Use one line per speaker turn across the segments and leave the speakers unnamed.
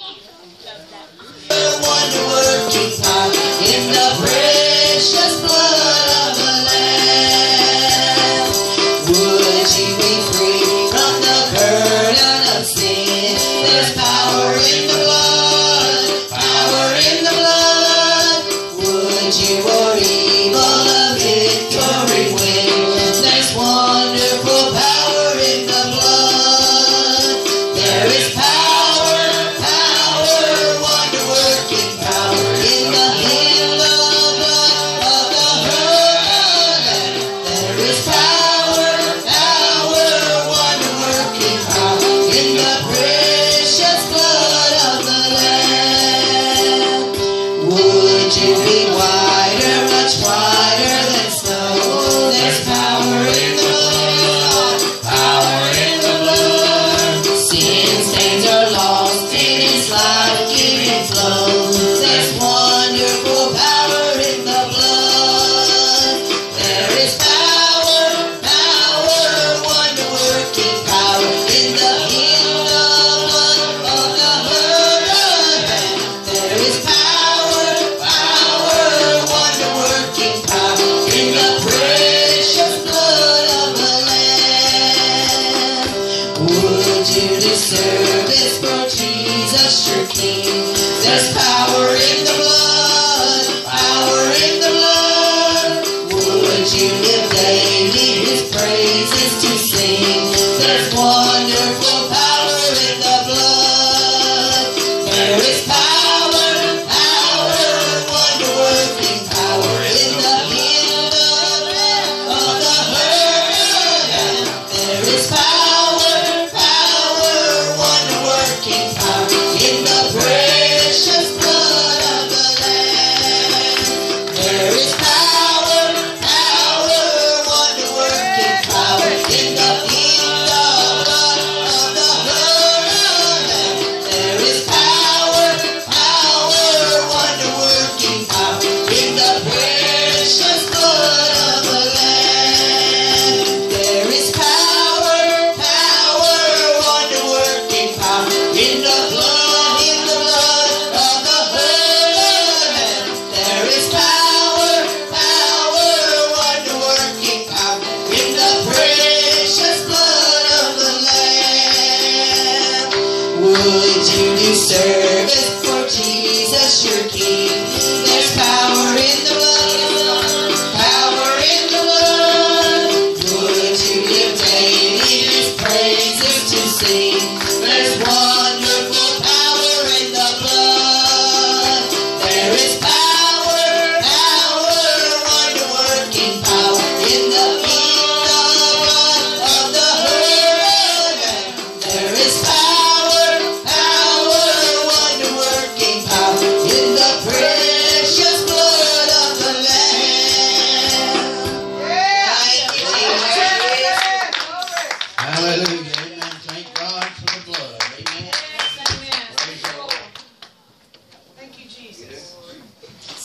Love that.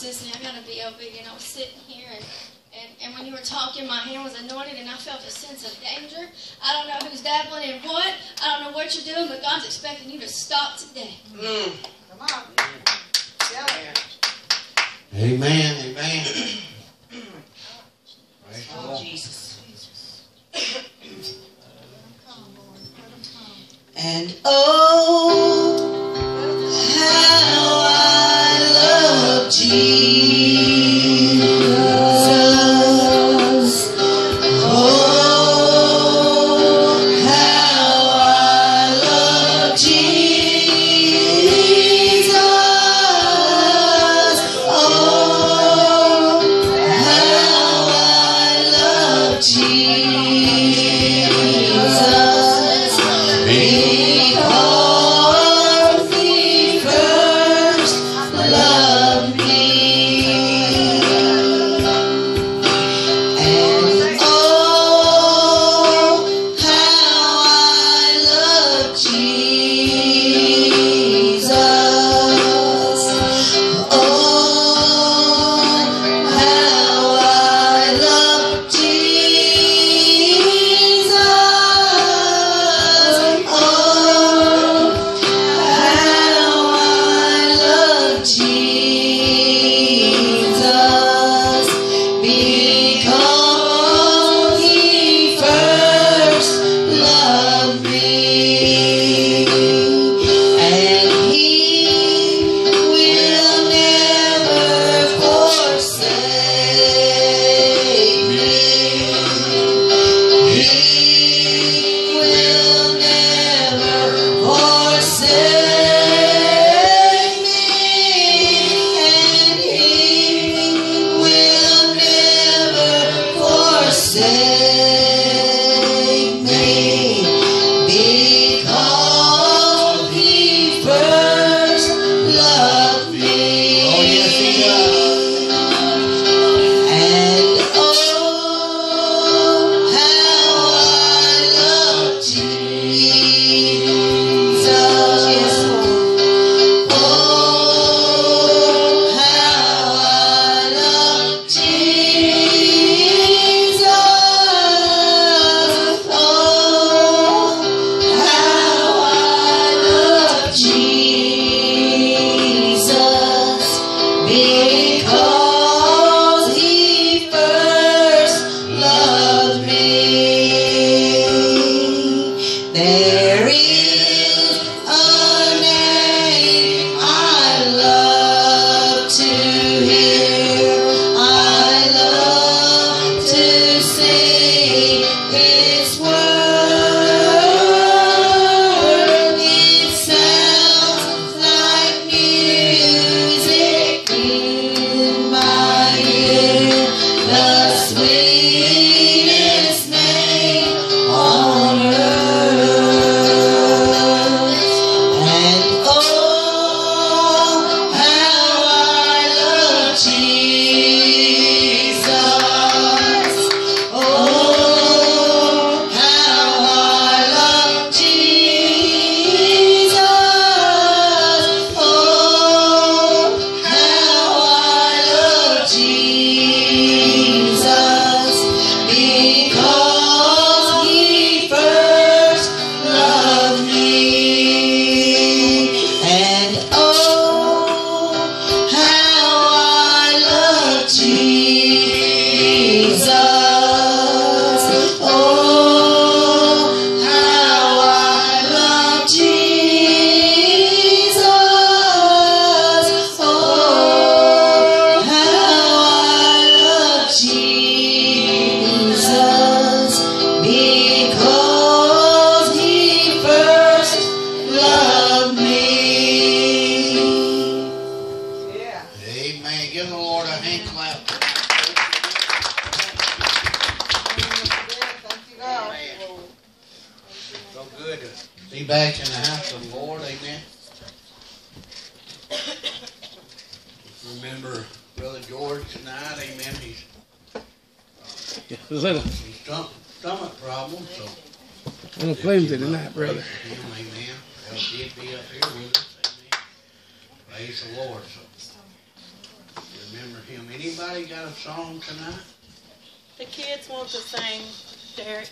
Susan, I'm going to be obedient. You
And I was sitting here, and, and, and when you were talking, my hand was anointed, and I felt a sense of danger. I don't know who's dabbling in what. I don't know what you're doing, but God's expecting you to stop today.
Mm.
Come on. Yeah.
Amen. Amen. Praise oh,
Jesus. and oh.
ti. Remember Brother George tonight, amen. He's, a
Little.
Uh, he's stomach, stomach problem, so.
I'm gonna claim it tonight, brother.
Him, amen. Well, he'd be up here with us, amen. Praise the Lord, so. Remember him. Anybody got a song tonight?
The kids want to sing, Derek.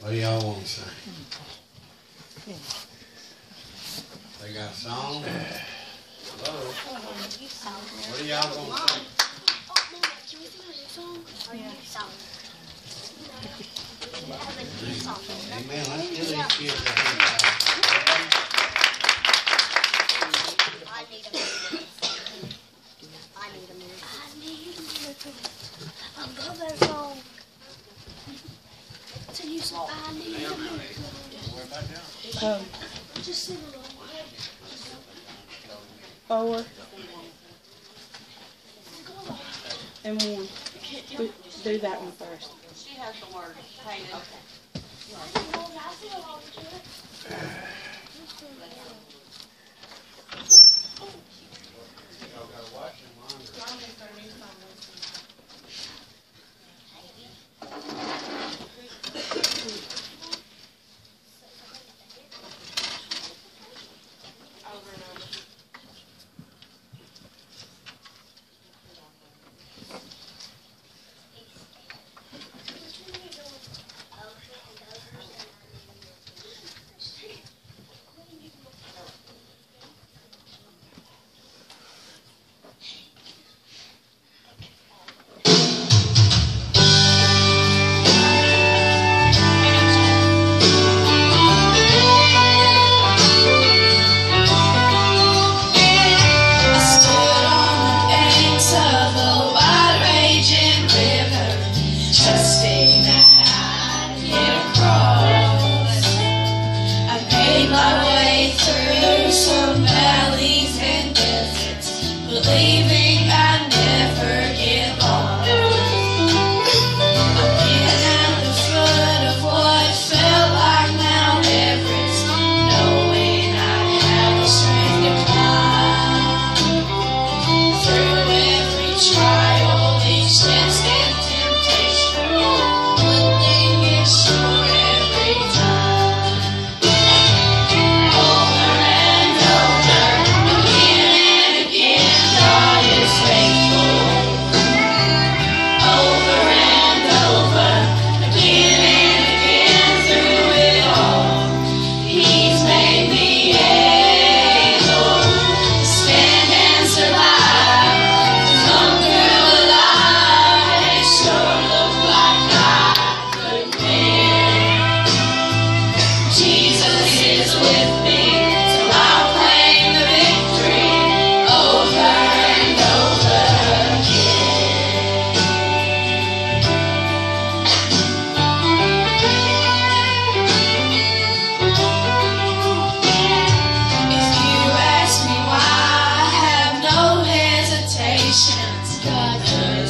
What do y'all want to sing? They got a song? Hello? What are y'all going to sing? Amen. Let's give these kids a hand clap.
I need a minute. I need a minute. I need a minute. I love that song. So you said I need a minute.
Where about y'all?
Um,
Just sing along.
Four and one. Do, do that one first.
She has the word painted.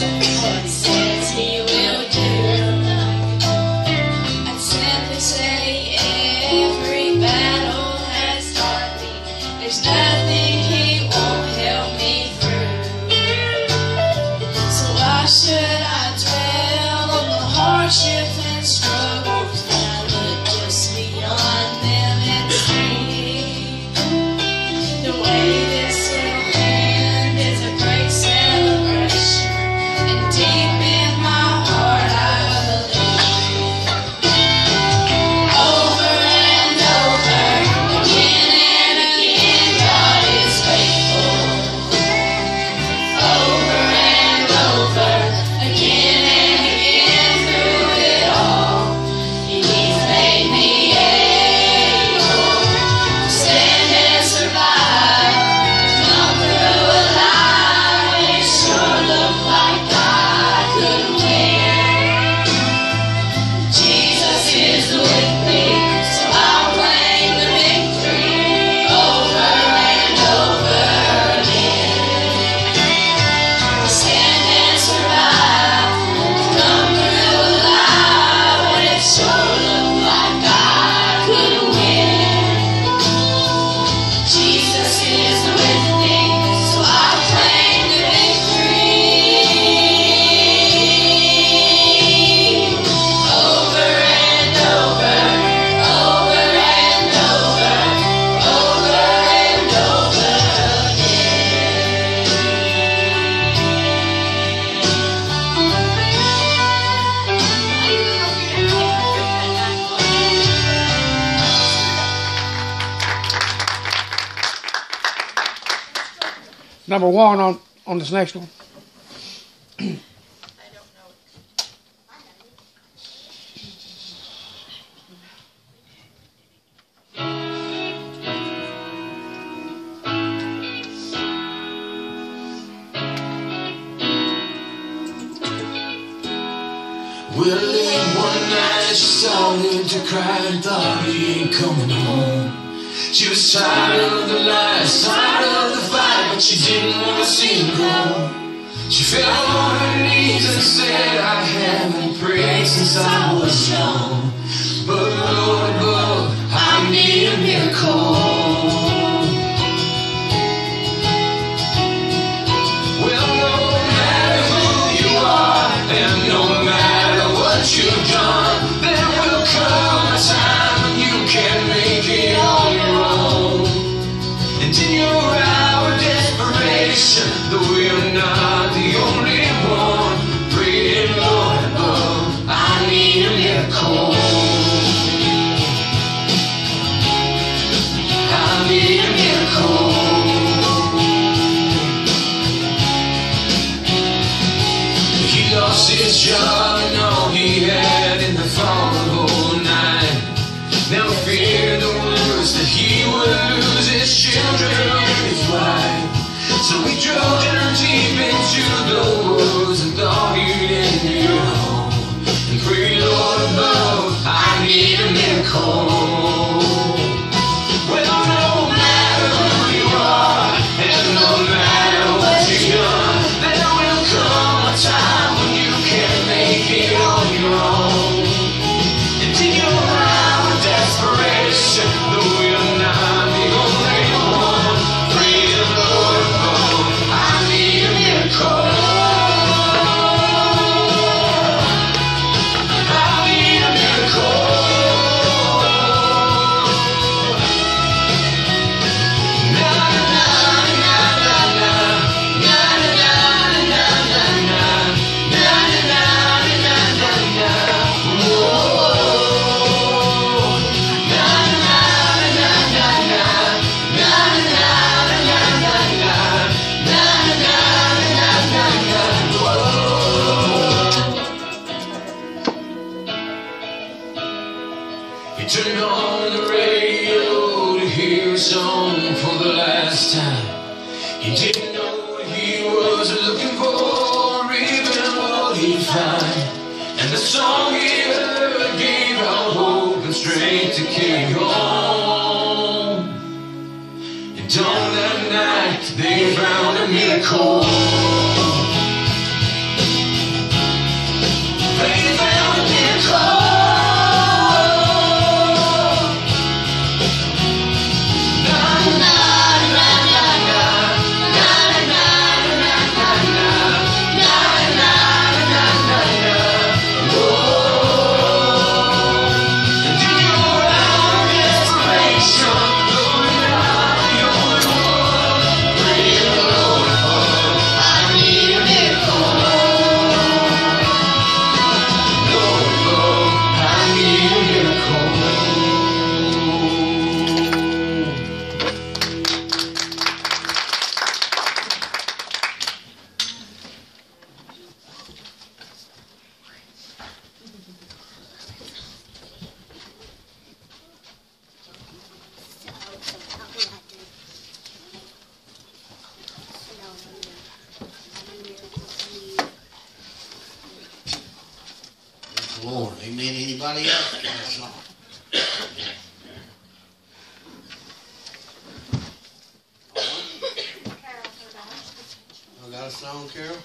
Thank you.
number one on, on this next one?
Well, late one night she saw to cry and thought he ain't coming home. She was tired of the lies, tired of the but she didn't want to see him go. She fell on her knees and said, I haven't prayed since I was young. But Lord above, I need a miracle. and the song he heard gave her hope and strength to carry on. And on that night, they found a miracle.
Lord. Amen. Anybody else got a song? I got a song, Carol.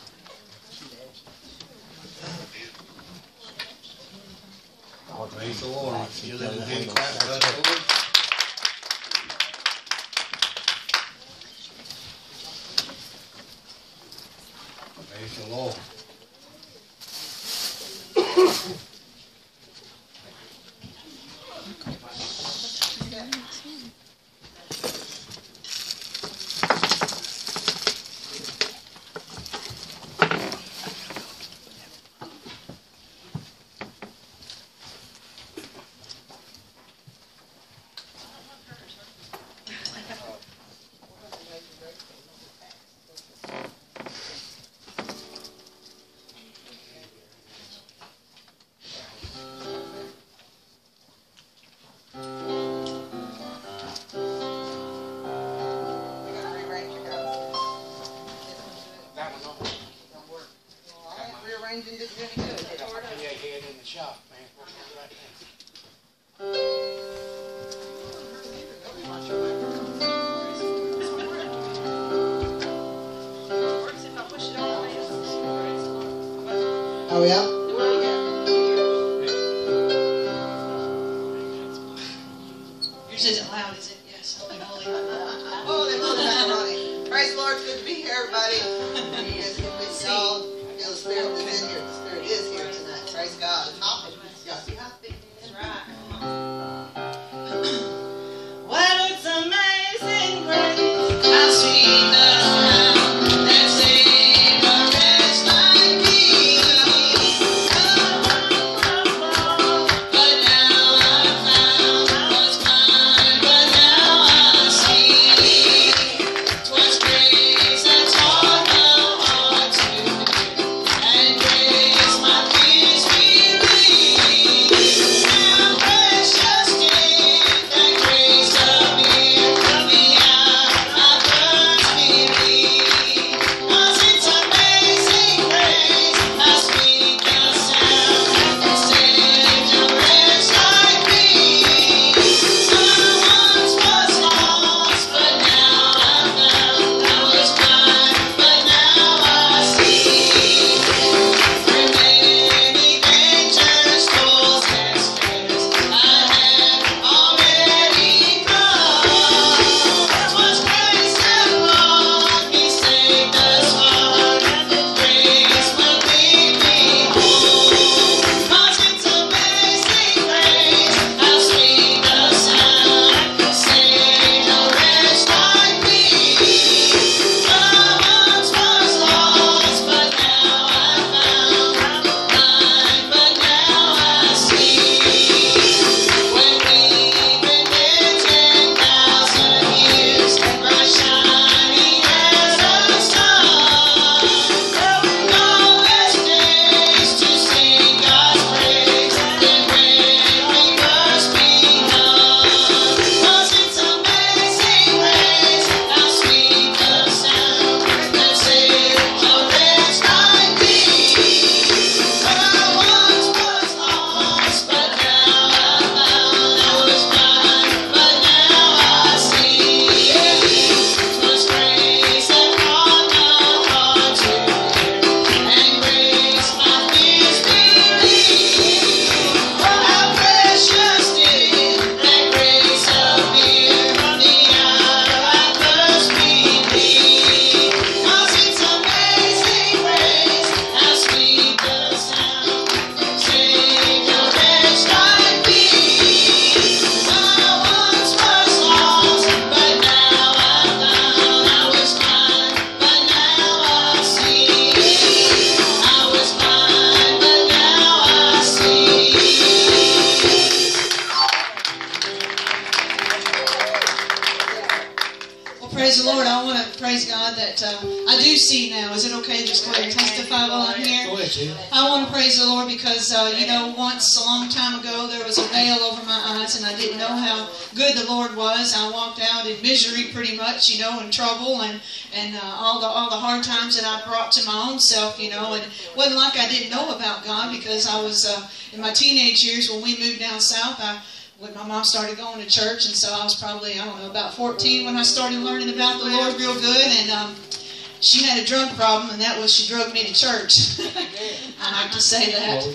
Praise the Lord.
I
want to praise God that uh, I do see now. Is it okay to just go ahead and testify while I'm here?
Go ahead,
I want to praise the Lord because, uh, you know, once a long time ago there was a veil over my eyes and I didn't know how good the Lord was. I walked out in misery pretty much, you know, in trouble and, and uh, all, the, all the hard times that I brought to my own self, you know. And it wasn't like I didn't know about God because I was uh, in my teenage years when we moved down south. I when my mom started going to church, and so I was probably I don't know about 14 when I started learning about the Lord real good, and um, she had a drug problem, and that was she drugged me to church. I like to say that.
To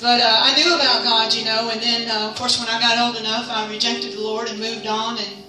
But uh, I knew about God, you know, and then uh, of course when I got old enough, I rejected the Lord and moved on, and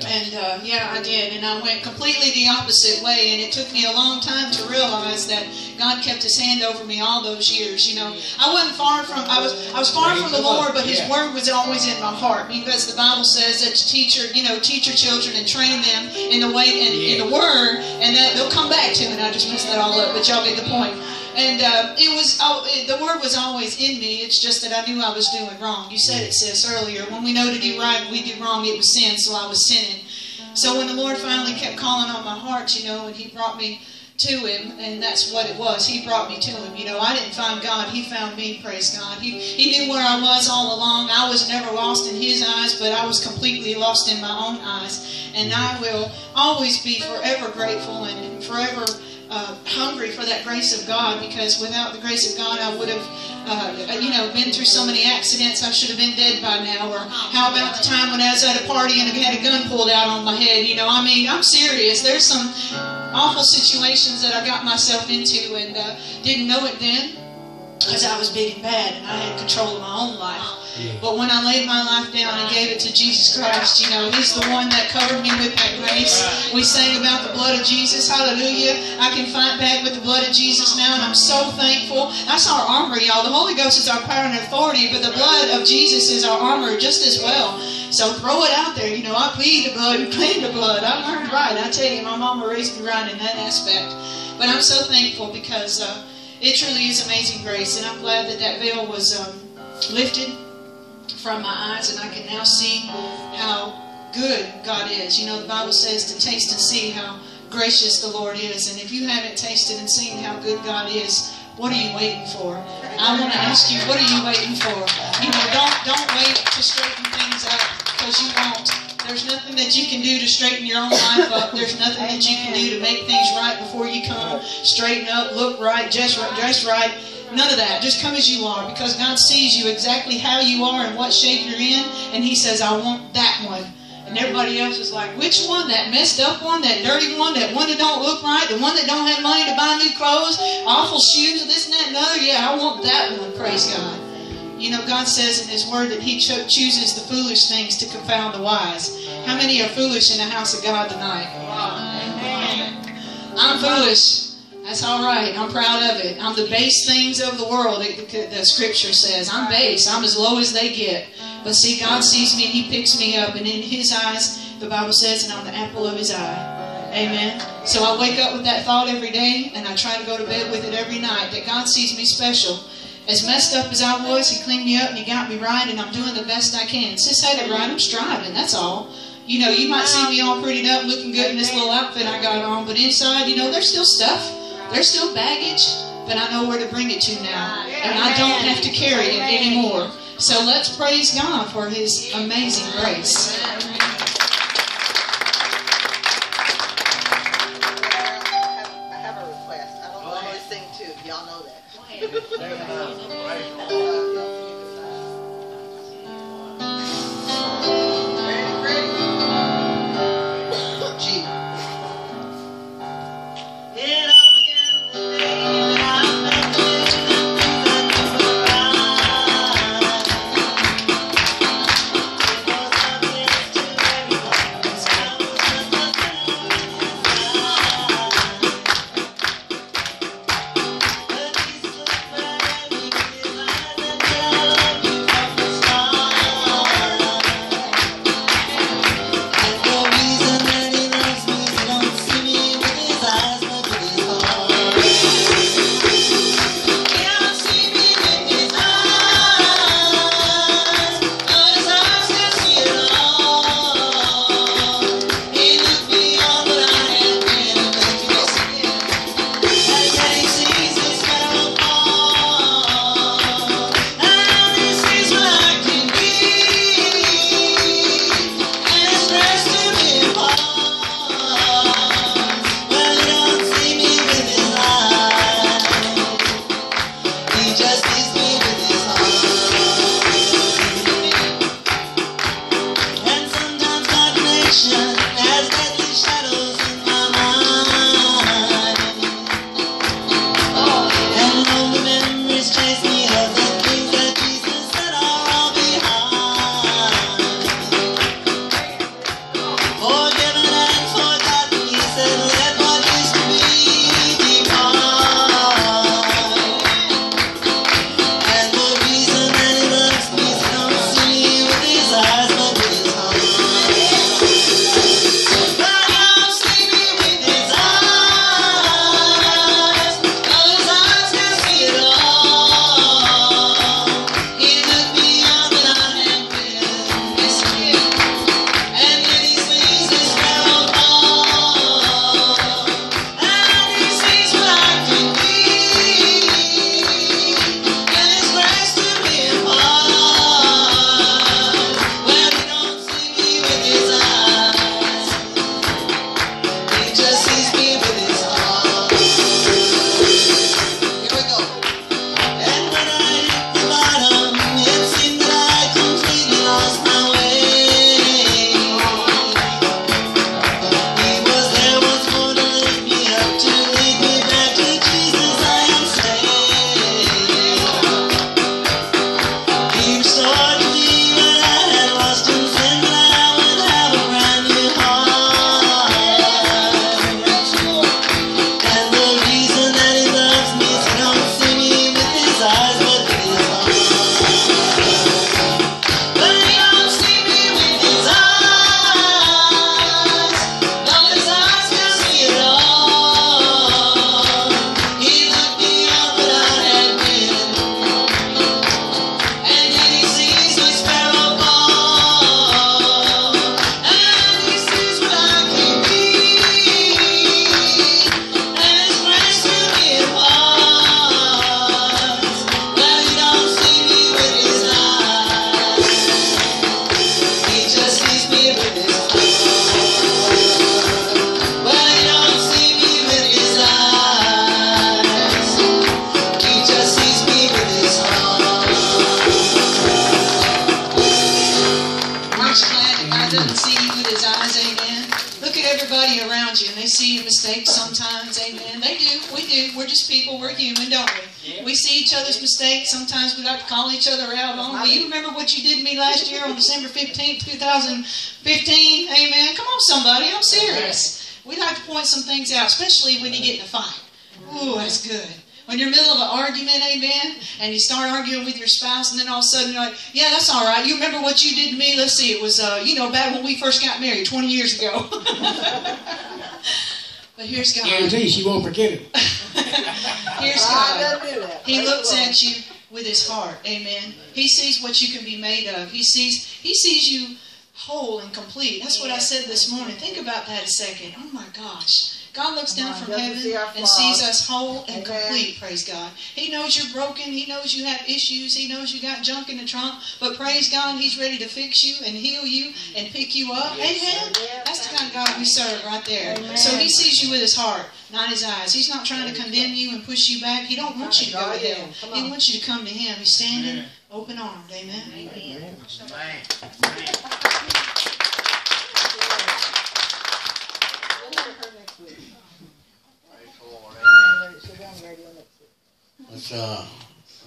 Don't we all?
and uh, yeah, I did, and I went completely the opposite way, and it took me a long time to realize that God kept His hand over me all those years. You know, I wasn't far from I was I was far from the Lord, but His
Yeah.
Word was always in my heart because the Bible says that to teach your you know teach your children and train them in the way in, in the Word, and that they'll come back to. it. And I just messed that all up, but y'all get the point. And uh, it was it, the word was always in me. It's just that I knew I was doing wrong. You said it, sis, earlier. When we know to do right, we do wrong. It was sin, so I was sinning. So when the Lord finally kept calling on my heart, you know, and He brought me to Him, and that's what it was. He brought me to Him. You know, I didn't find God; He found me. Praise God. He He knew where I was all along. I was never lost in His eyes, but I was completely lost in my own eyes. And I will always be forever grateful and forever uh, hungry for that grace of God because without the grace of God, I would have, uh, you know, been through so many accidents. I should have been dead by now. Or how about the time when I was at a party and I had a gun pulled out on my head? You know, I mean, I'm serious. There's some awful situations that I got myself into and uh, didn't know it then because I was big and bad and I had control of my own life. But when I laid my life down and gave it to Jesus Christ, you know, He's the one that covered me with that grace. We sang about the blood of Jesus. Hallelujah. I can fight back with the blood of Jesus now, and I'm so thankful. That's our armor, y'all. The Holy Ghost is our power and authority, but the blood of Jesus is our armor just as well. So throw it out there. You know, I plead the blood, you plead the blood. I learned right. I tell you, my mama raised me right in that aspect. But I'm so thankful because uh, it truly is amazing grace, and I'm glad that that veil was um, lifted from my eyes, and I can now see how good God is. You know, the Bible says to taste and see how gracious the Lord is. And if you haven't tasted and seen how good God is, what are you waiting for? I want to ask you, what are you waiting for? You know, don't don't wait to straighten things up because you won't. There's nothing that you can do to straighten your own life up. There's nothing that you can do to make things right before you come. Straighten up, look right, dress right, dress right. None of that. Just come as you are because God sees you exactly how you are and what shape you're in, and He says, I want that one. And everybody else is like, which one? That messed up one? That dirty one? That one that don't look right? The one that don't have money to buy new clothes? Awful shoes? This and that and the other? Yeah, I want that one. Praise God. You know, God says in His Word that He cho- chooses the foolish things to confound the wise. How many are foolish in the house of God tonight? I'm foolish. That's all right. I'm proud of it. I'm the base things of the world, the scripture says. I'm base. I'm as low as they get. But see, God sees me and He picks me up. And in His eyes, the Bible says, and I'm the apple of His eye. Amen. So I wake up with that thought every day, and I try to go to bed with it every night that God sees me special. As messed up as I was, He cleaned me up and He got me right, and I'm doing the best I can. Sis had it right. I'm striving. That's all. You know, you might see me all prettied up, looking good in this little outfit I got on, but inside, you know, there's still stuff. There's still baggage, but I know where to bring it to now. And I don't have to carry it anymore. So let's praise God for His amazing grace. Out, especially when you get in a fight. Ooh, that's good. When you're in the middle of an argument, amen, and you start arguing with your spouse, and then all of a sudden you're like, yeah, that's all right. You remember what you did to me? Let's see, it was, uh, you know, back when we first got married 20 years ago. but here's God.
Guarantee she won't forget it.
Here's
God
God.
doesn't do that.
He
Praise
looks at you with his heart. Amen. He sees what you can be made of. He sees he sees you whole and complete. That's what I said this morning. Think about that a second. Oh my gosh. God looks down from heaven and sees us whole and
Amen.
complete. Praise God. He knows you're broken. He knows you have issues. He knows you got junk in the trunk. But praise God, He's ready to fix you and heal you and pick you up. Amen. That's the kind of God we serve right there. So He sees you with His heart, not His eyes. He's not trying to condemn you and push you back. He don't want you to go to hell. He wants you to come to Him. He's standing open armed. Amen.
Man, man. Uh,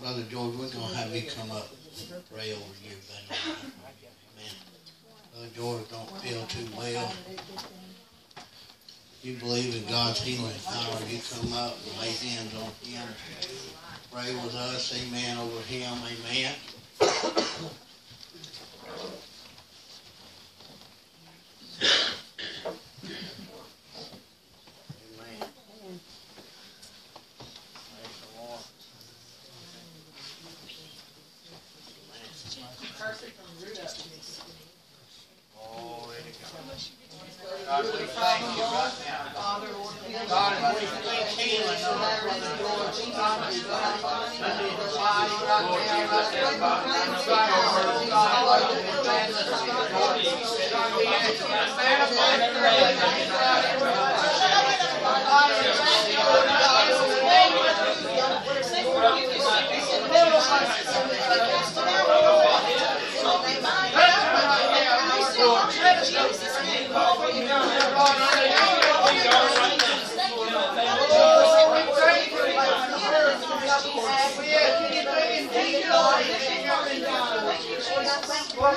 Brother George, we're gonna have you come up, pray over you. Amen. Brother George don't feel too well. You believe in God's healing power, you come up and lay hands on him. Pray with us, amen, over him. Amen. Praise the Lord. Glory to God. God, we thank you right now. God, we speak healing over Brother George. God, we thank you. That his body right now, right there, God, in the Bible, God, Lord, we thank you. God, we ask you to manifest your healing right now. God, we thank you, Lord God, in the name of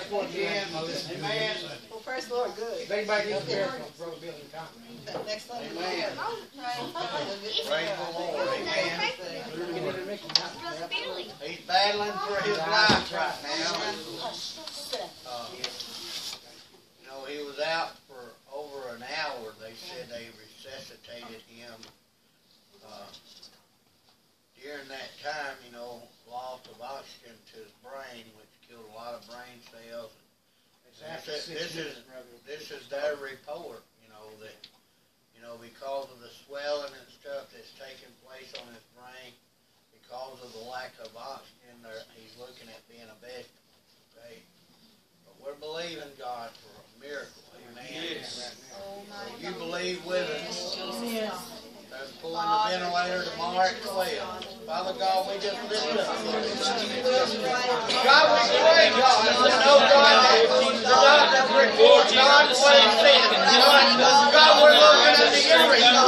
Thank you.
Yes, once again. Amen.
Well, praise the Lord, good.
If anybody needs prayer for Brother Billy, come.
Next Sunday.
Amen. Praise the Lord. Amen. He's battling for his life right now. Uh, You know, he was out for over an hour. They said they resuscitated him. Uh, During that time, you know, loss of oxygen to his brain, which killed a lot of brain cells. This is, this is, this is their report, you know, that, you know, because of the swelling and stuff that's taking place on his brain, because of the lack of oxygen, there, he's looking at being a vegetable, okay? But we're believing God for a miracle, amen? So you believe with us.
Yes.
They're pulling the ventilator tomorrow at twelve. Father God, we just lift up. God, we pray, God, we know, God, that God, what he said. God, God, we're looking at the God,